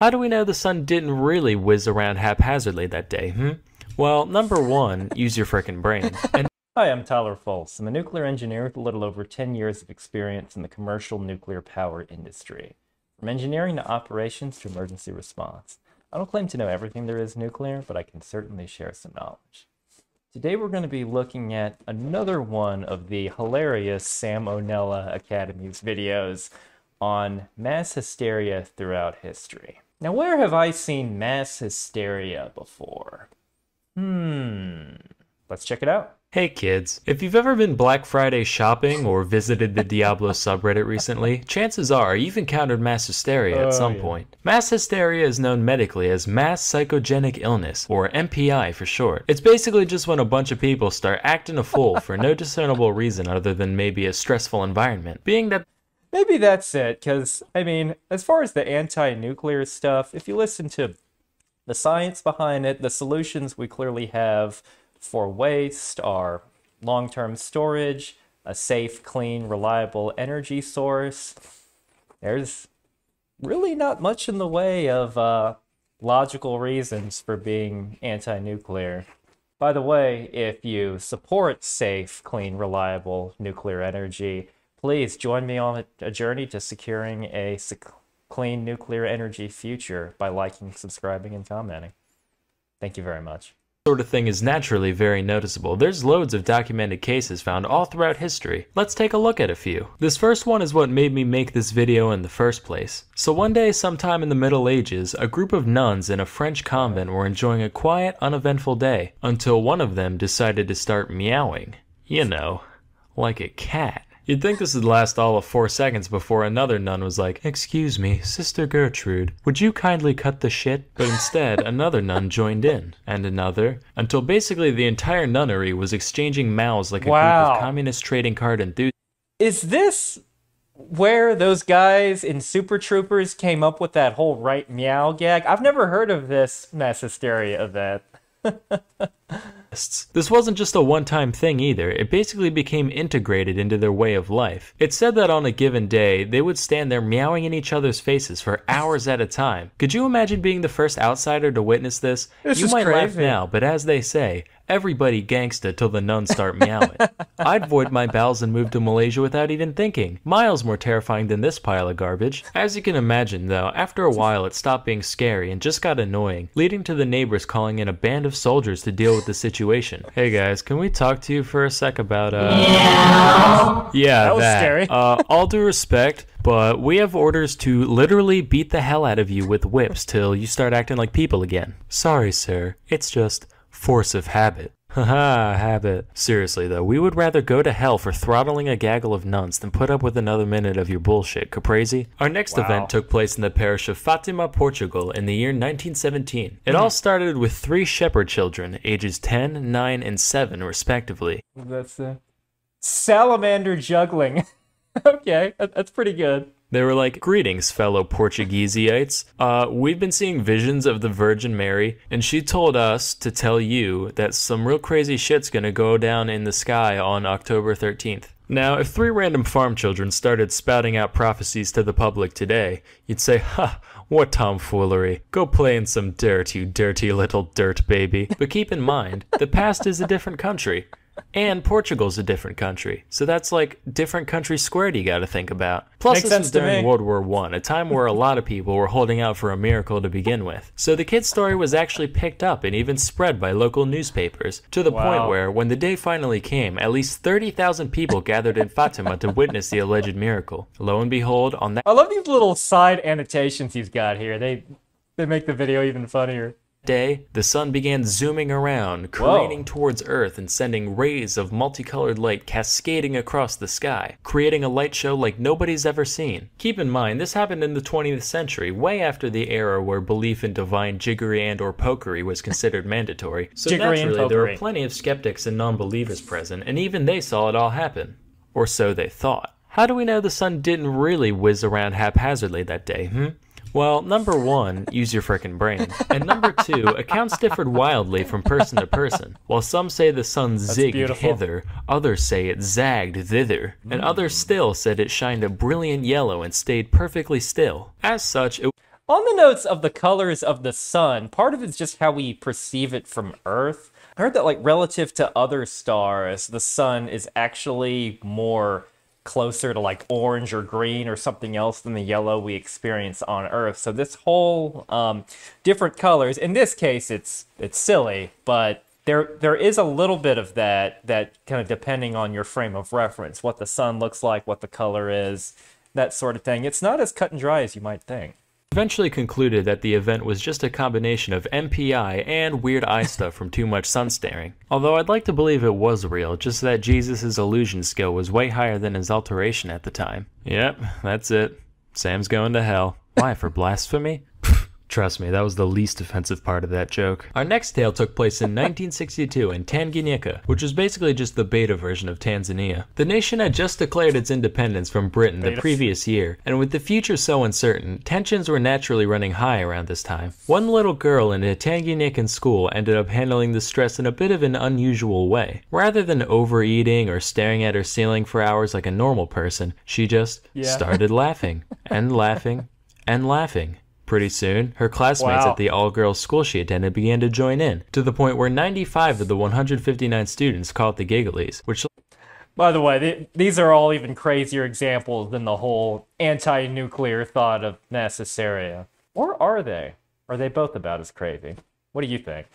How do we know the sun didn't really whiz around haphazardly that day, hmm? Well, number one, use your frickin' brain. And Hi, I'm Tyler Folse. I'm a nuclear engineer with a little over 10 years of experience in the commercial nuclear power industry. From engineering to operations to emergency response. I don't claim to know everything there is nuclear, but I can certainly share some knowledge. Today we're going to be looking at another one of the hilarious Sam O'Nella Academy's videos on mass hysteria throughout history. Now, where have I seen mass hysteria before? Hmm. Let's check it out. Hey kids, if you've ever been Black Friday shopping or visited the Diablo subreddit recently, chances are you've encountered mass hysteria at Oh, some yeah. point. Mass hysteria is known medically as mass psychogenic illness, or MPI for short. It's basically just when a bunch of people start acting a fool for no discernible reason other than maybe a stressful environment. Being that Maybe that's it, because, I mean, as far as the anti nuclear stuff, if you listen to the science behind it, the solutions we clearly have for waste are long term storage, a safe, clean, reliable energy source. There's really not much in the way of uh, logical reasons for being anti nuclear. By the way, if you support safe, clean, reliable nuclear energy, please join me on a, journey to securing a clean nuclear energy future by liking, subscribing, and commenting. Thank you very much. sort of thing is naturally very noticeable. There's loads of documented cases found all throughout history. Let's take a look at a few. This first one is what made me make this video in the first place. So one day sometime in the Middle Ages, a group of nuns in a French convent were enjoying a quiet, uneventful day until one of them decided to start meowing. You know, like a cat. You'd think this would last all of four seconds before another nun was like, Excuse me, Sister Gertrude, would you kindly cut the shit? But instead, another nun joined in, and another, until basically the entire nunnery was exchanging mouths like a group of communist trading card enthusiasts. Is this where those guys in Super Troopers came up with that whole right meow gag? I've never heard of this mass hysteria event. This wasn't just a one time thing either, it basically became integrated into their way of life. It said that on a given day, they would stand there meowing in each other's faces for hours at a time. Could you imagine being the first outsider to witness this? You might laugh now, but as they say, everybody gangsta till the nuns start meowing. I'd void my bowels and move to Malaysia without even thinking. Miles more terrifying than this pile of garbage. As you can imagine, though, after a while it stopped being scary and just got annoying, leading to the neighbors calling in a band of soldiers to deal with the situation. Hey guys, can we talk to you for a sec about uh Yeah, Yeah, That was scary. uh all due respect, but we have orders to literally beat the hell out of you with whips till you start acting like people again. Sorry, sir. It's just force of habit. Haha, habit. Seriously though, we would rather go to hell for throttling a gaggle of nuns than put up with another minute of your bullshit, caprese. Our next Wow. event took place in the parish of Fatima, Portugal in the year 1917. It all started with three shepherd children, ages 10, 9, and 7 respectively. That's uh, salamander juggling. okay, that's pretty good. They were like, Greetings, fellow Portugueseites. Uh, we've been seeing visions of the Virgin Mary, and she told us to tell you that some real crazy shit's gonna go down in the sky on October 13th. Now, if three random farm children started spouting out prophecies to the public today, you'd say, Ha, what tomfoolery. Go play in some dirt, you dirty little dirt baby. But keep in mind, the past is a different country. And Portugal's a different country. So that's like different country squared you gotta think about. Plus Makes this was during. World War One, a time where a lot of people were holding out for a miracle to begin with. So the kid's story was actually picked up and even spread by local newspapers, to the point where, when the day finally came, at least 30,000 people gathered in Fatima to witness the alleged miracle. Lo and behold, on that I love these little side annotations he's got here. They they make the video even funnier. Day, the sun began zooming around, Whoa. towards Earth and sending rays of multicolored light cascading across the sky, creating a light show like nobody's ever seen. Keep in mind, this happened in the 20th century, way after the era where belief in divine jiggery and or pokery was considered mandatory. So Jiggery naturally, there were plenty of skeptics and non-believers present, and even they saw it all happen. Or so they thought. How do we know the sun didn't really whiz around haphazardly that day, hmm? Well, number one, use your frickin' brain. And number two, accounts differed wildly from person to person. While some say the sun zigged beautiful. hither, others say it zagged thither, and mm. others still said it shined a brilliant yellow and stayed perfectly still. As such, it On the notes of the colors of the sun, part of it's just how we perceive it from Earth. I heard that, like, relative to other stars, the sun is actually more closer to like orange or green or something else than the yellow we experience on Earth. So this whole um, different colors, in this case, it's it's silly, but there there is a little bit of that that kind of depending on your frame of reference, what the sun looks like, what the color is, that sort of thing. It's not as cut and dry as you might think eventually concluded that the event was just a combination of MPI and weird eye stuff from too much sun staring. Although I'd like to believe it was real, just that Jesus' illusion skill was way higher than his alteration at the time. Yep, that's it. Sam's going to hell. Why, for blasphemy? Trust me, that was the least offensive part of that joke. Our next tale took place in 1962 in Tanganyika, which was basically just the beta version of Tanzania. The nation had just declared its independence from Britain the previous year, and with the future so uncertain, tensions were naturally running high around this time. One little girl in a Tanganyikan school ended up handling the stress in a bit of an unusual way. Rather than overeating or staring at her ceiling for hours like a normal person, she just yeah. started laughing and laughing and laughing. Pretty soon, her classmates wow. at the all girls school she attended began to join in, to the point where 95 of the 159 students called the Gigglies, which. By the way, th- these are all even crazier examples than the whole anti nuclear thought of Necessaria. Or are they? Are they both about as crazy? What do you think?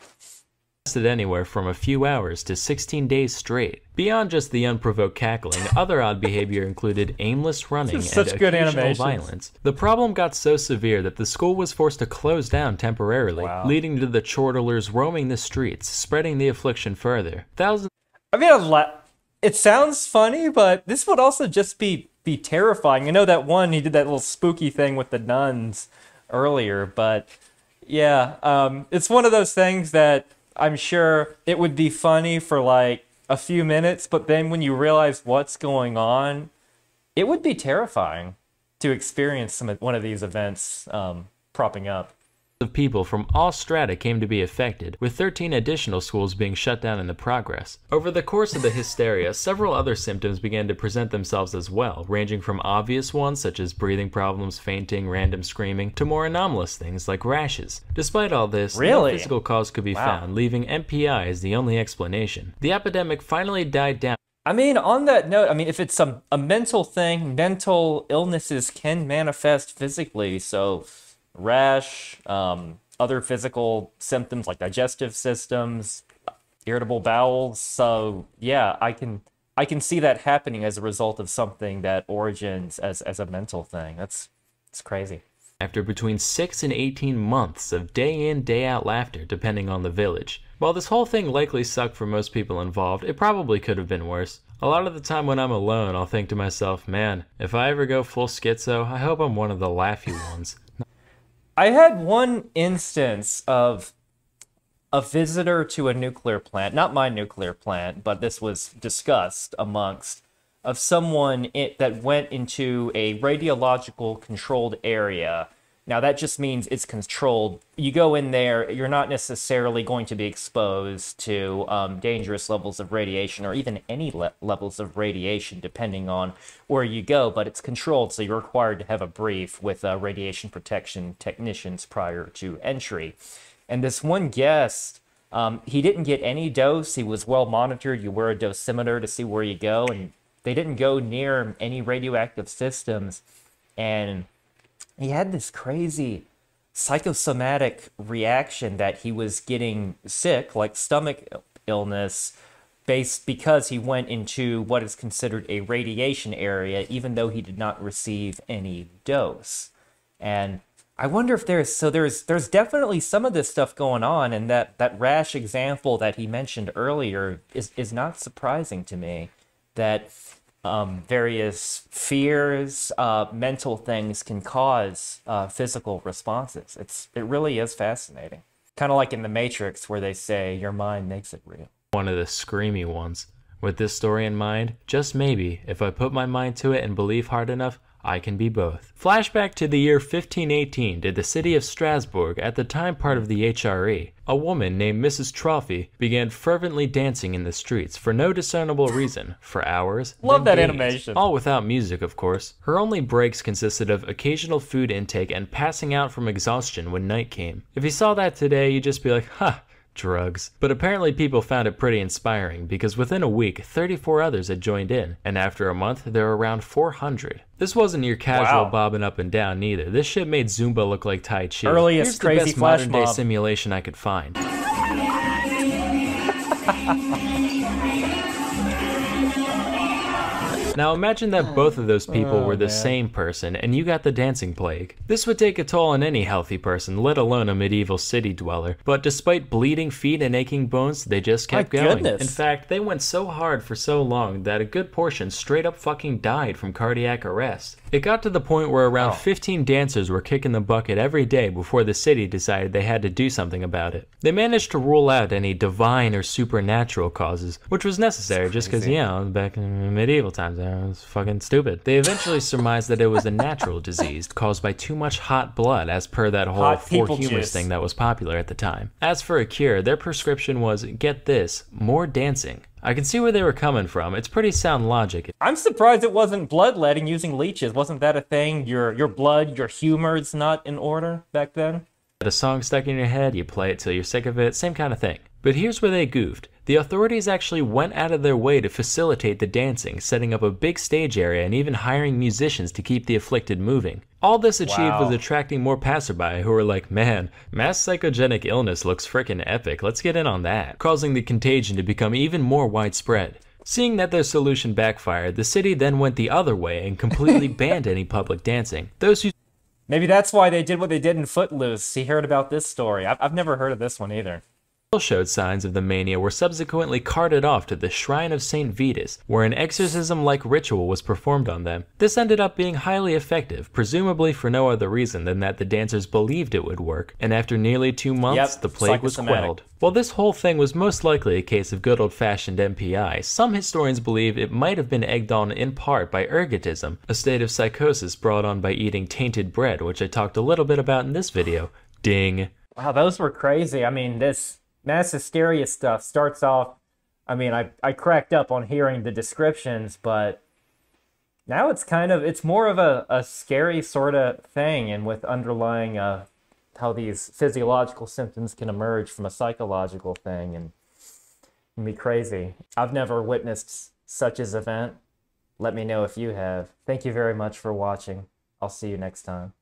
Lasted anywhere from a few hours to 16 days straight. Beyond just the unprovoked cackling, other odd behavior included aimless running and such occasional violence. The problem got so severe that the school was forced to close down temporarily, wow. leading to the chortlers roaming the streets, spreading the affliction further. Thousands. I mean, it sounds funny, but this would also just be be terrifying. I know that one he did that little spooky thing with the nuns earlier, but yeah, um, it's one of those things that I'm sure it would be funny for like a few minutes, but then when you realize what's going on, it would be terrifying to experience some one of these events um, propping up of people from all strata came to be affected, with 13 additional schools being shut down in the progress. Over the course of the hysteria, several other symptoms began to present themselves as well, ranging from obvious ones such as breathing problems, fainting, random screaming, to more anomalous things like rashes. Despite all this, really? no physical cause could be wow. found, leaving MPI as the only explanation. The epidemic finally died down. I mean, on that note, I mean, if it's a, a mental thing, mental illnesses can manifest physically. So rash, um, other physical symptoms like digestive systems, irritable bowels. So yeah, I can I can see that happening as a result of something that origins as as a mental thing. That's it's crazy. After between 6 and 18 months of day in, day out laughter, depending on the village. While this whole thing likely sucked for most people involved, it probably could have been worse. A lot of the time when I'm alone, I'll think to myself, man, if I ever go full schizo, I hope I'm one of the laughy ones. I had one instance of a visitor to a nuclear plant, not my nuclear plant, but this was discussed amongst of someone it, that went into a radiological controlled area now, that just means it's controlled. You go in there, you're not necessarily going to be exposed to um, dangerous levels of radiation or even any le- levels of radiation, depending on where you go, but it's controlled, so you're required to have a brief with uh, radiation protection technicians prior to entry. And this one guest, um, he didn't get any dose. He was well monitored. You wear a dosimeter to see where you go, and they didn't go near any radioactive systems. And he had this crazy psychosomatic reaction that he was getting sick, like stomach illness, based because he went into what is considered a radiation area, even though he did not receive any dose. And I wonder if there's so there's there's definitely some of this stuff going on, and that that rash example that he mentioned earlier is is not surprising to me. That um, various fears, uh, mental things can cause uh, physical responses. It's it really is fascinating. Kind of like in the Matrix, where they say your mind makes it real. One of the screamy ones. With this story in mind, just maybe, if I put my mind to it and believe hard enough, I can be both. Flashback to the year 1518 to the city of Strasbourg, at the time part of the HRE. A woman named Mrs. Troffea began fervently dancing in the streets for no discernible reason for hours. Love that days, animation. All without music, of course. Her only breaks consisted of occasional food intake and passing out from exhaustion when night came. If you saw that today, you'd just be like, huh. Drugs. But apparently, people found it pretty inspiring because within a week, 34 others had joined in, and after a month, there were around 400. This wasn't your casual Wow. bobbing up and down neither. This shit made Zumba look like Tai Chi. Earliest Here's the best flash modern day mob. simulation I could find. Now imagine that oh, both of those people Oh, were the man. same person and you got the dancing plague. This would take a toll on any healthy person, let alone a medieval city dweller. But despite bleeding feet and aching bones, they just kept My going. goodness. In fact, they went so hard for so long that a good portion straight up fucking died from cardiac arrest. It got to the point where around Oh. 15 dancers were kicking the bucket every day before the city decided they had to do something about it. They managed to rule out any divine or supernatural causes, which was necessary just because, you know, back in medieval times, it was fucking stupid. They eventually surmised that it was a natural disease caused by too much hot blood, as per that whole Hot four humors thing that was popular at the time. As for a cure, their prescription was get this, more dancing. I can see where they were coming from. It's pretty sound logic. I'm surprised it wasn't bloodletting using leeches. Wasn't that a thing? Your your blood, your humor's not in order back then? Get a song stuck in your head, you play it till you're sick of it, same kind of thing. But here's where they goofed. The authorities actually went out of their way to facilitate the dancing, setting up a big stage area and even hiring musicians to keep the afflicted moving. All this achieved was attracting more passerby who were like, man, mass psychogenic illness looks frickin' epic, let's get in on that, causing the contagion to become even more widespread. Seeing that their solution backfired, the city then went the other way and completely banned any public dancing. Those who Maybe that's why they did what they did in Footloose. He heard about this story. I've, I've never heard of this one either. Showed signs of the mania were subsequently carted off to the shrine of St. Vitus, where an exorcism like ritual was performed on them. This ended up being highly effective, presumably for no other reason than that the dancers believed it would work, and after nearly two months, Yep, the plague was quelled. While this whole thing was most likely a case of good old fashioned MPI, some historians believe it might have been egged on in part by ergotism, a state of psychosis brought on by eating tainted bread, which I talked a little bit about in this video. Ding. Wow, those were crazy. I mean, this mass hysteria stuff starts off. I mean, I, I cracked up on hearing the descriptions, but now it's kind of it's more of a, a scary sort of thing, and with underlying uh, how these physiological symptoms can emerge from a psychological thing, and can be crazy. I've never witnessed such as event. Let me know if you have. Thank you very much for watching. I'll see you next time.